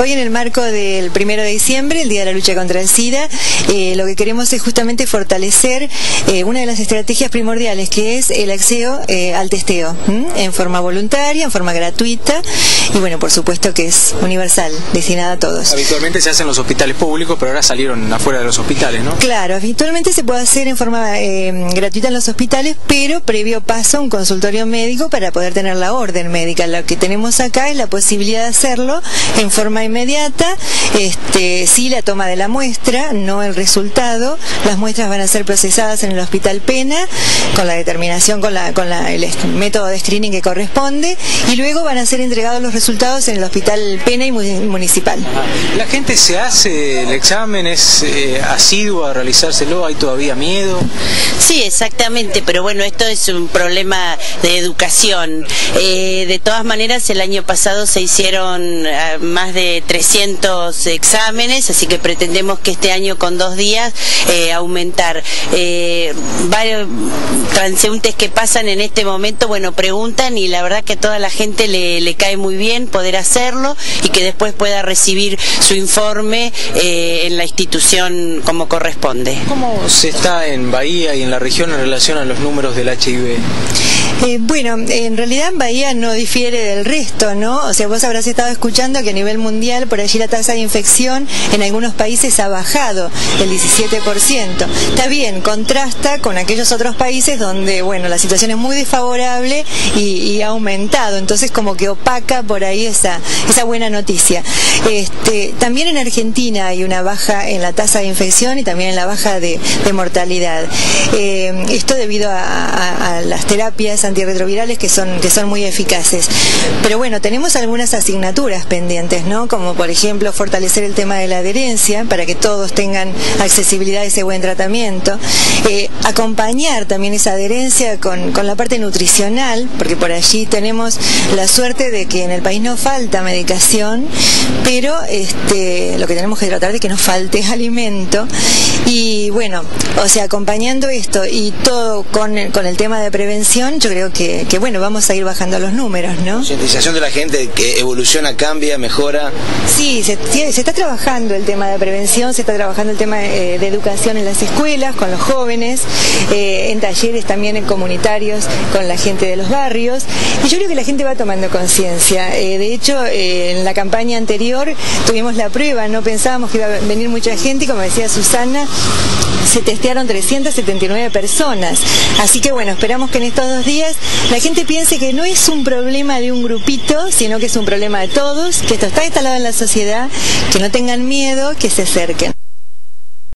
Hoy en el marco del primero de diciembre, el Día de la Lucha contra el SIDA, eh, lo que queremos es justamente fortalecer eh, una de las estrategias primordiales, que es el acceso eh, al testeo, en forma voluntaria, en forma gratuita, y bueno, por supuesto que es universal, destinada a todos. Habitualmente se hace en los hospitales públicos, pero ahora salieron afuera de los hospitales, ¿no? Claro, habitualmente se puede hacer en forma gratuita en los hospitales, pero previo paso a un consultorio médico para poder tener la orden médica. Lo que tenemos acá es la posibilidad de hacerlo en forma inmediata, este, sí la toma de la muestra, no el resultado. Las muestras van a ser procesadas en el Hospital Pena con la determinación, con, la, con el método de screening que corresponde y luego van a ser entregados los resultados en el Hospital Pena y Municipal. ¿La gente se hace el examen? ¿Es eh, asiduo a realizárselo? ¿Hay todavía miedo? Sí, exactamente, pero bueno, esto es un problema de educación. Eh, de todas maneras, el año pasado se hicieron eh, más de 300 exámenes, así que pretendemos que este año con dos días eh, aumentar. Eh, varios transeúntes que pasan en este momento, bueno, preguntan y la verdad que a toda la gente le, cae muy bien poder hacerlo y que después pueda recibir su informe eh, en la institución como corresponde. ¿Cómo se está en Bahía y en la región en relación a los números del HIV? Eh, bueno, en realidad Bahía no difiere del resto, ¿no? O sea, vos habrás estado escuchando que a nivel mundial por allí la tasa de infección en algunos países ha bajado el 17%. Está bien, contrasta con aquellos otros países donde, bueno, la situación es muy desfavorable y, ha aumentado, entonces como que opaca por ahí esa, esa buena noticia. Este, también en Argentina hay una baja en la tasa de infección y también en la baja de, mortalidad. Eh, esto debido a, las terapias antirretrovirales que son, que son muy eficaces. Pero bueno, tenemos algunas asignaturas pendientes, ¿no? Como por ejemplo fortalecer el tema de la adherencia para que todos tengan accesibilidad a ese buen tratamiento. Eh, acompañar también esa adherencia con, con la parte nutricional, porque por allí tenemos la suerte de que en el país no falta medicación, pero este, lo que tenemos que tratar de que no falte alimento. Y bueno, o sea, acompañando esto y todo con el, con el tema de prevención, yo creo que, que bueno, vamos a ir bajando los números, ¿no? Concientización de la gente que evoluciona, cambia, mejora. Sí, se, se, está trabajando el tema de prevención, se está trabajando el tema eh, de educación en las escuelas, con los jóvenes, eh, en talleres también comunitarios, con la gente de los barrios. Y yo creo que la gente va tomando conciencia. Eh, de hecho, en la campaña anterior tuvimos la prueba, no pensábamos que iba a venir mucha gente y como decía Susana, se testearon 379 personas. Así que bueno, esperamos que en estos dos días la gente piense que no es un problema de un grupito, sino que es un problema de todos, que esto está instalado en la sociedad, que no tengan miedo, que se acerquen.